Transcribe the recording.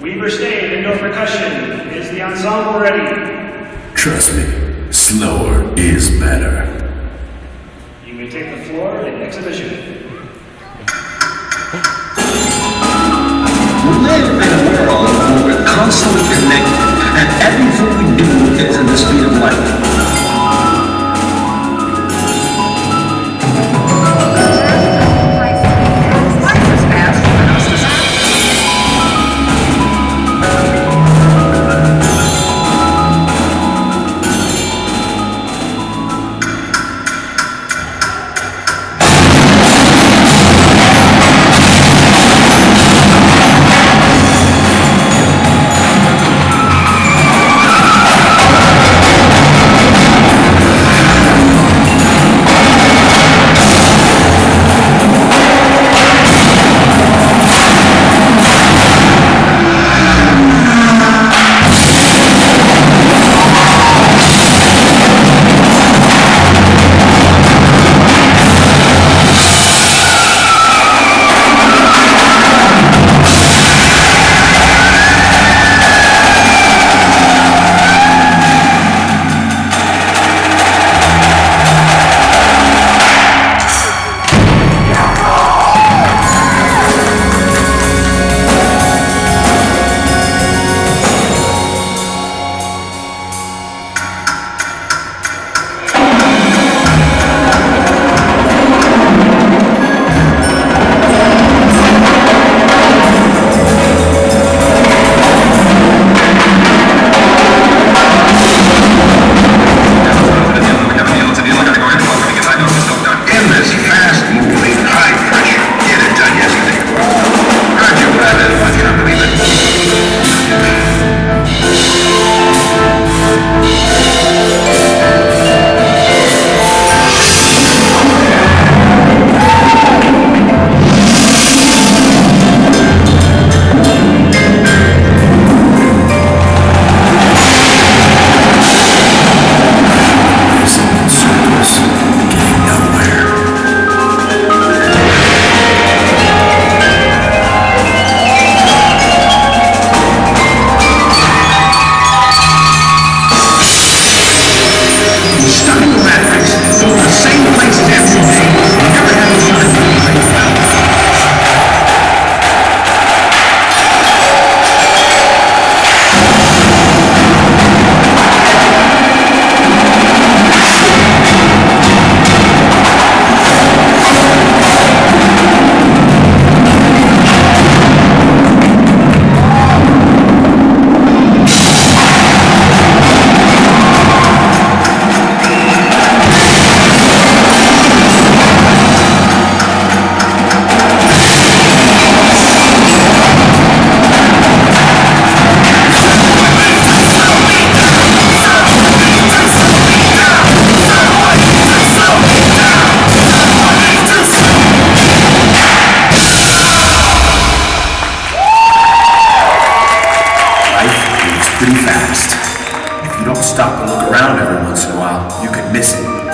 Weber and indoor percussion. Is the ensemble ready? Trust me, slower is better. You may take the floor in exhibition. We live in a world where we're constantly connected, and everything we do is in the speed of light. pretty fast. If you don't stop and look around every once in a while, you could miss it.